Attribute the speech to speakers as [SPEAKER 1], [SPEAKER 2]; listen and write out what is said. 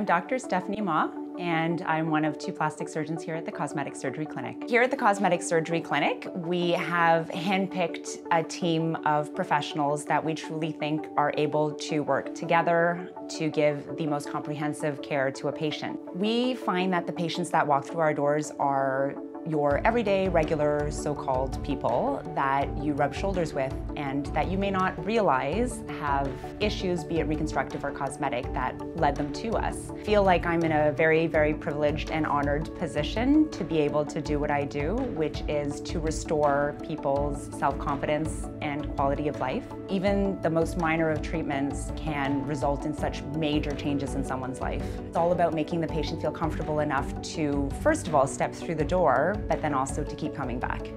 [SPEAKER 1] I'm Dr. Stephanie Ma, and I'm one of two plastic surgeons here at the Cosmetic Surgery Clinic. Here at the Cosmetic Surgery Clinic, we have handpicked a team of professionals that we truly think are able to work together to give the most comprehensive care to a patient. We find that the patients that walk through our doors are your everyday, regular, so-called people that you rub shoulders with and that you may not realize have issues, be it reconstructive or cosmetic, that led them to us. I feel like I'm in a very, very privileged and honored position to be able to do what I do, which is to restore people's self-confidence and quality of life. Even the most minor of treatments can result in such major changes in someone's life. It's all about making the patient feel comfortable enough to, first of all, step through the door but then also to keep coming back.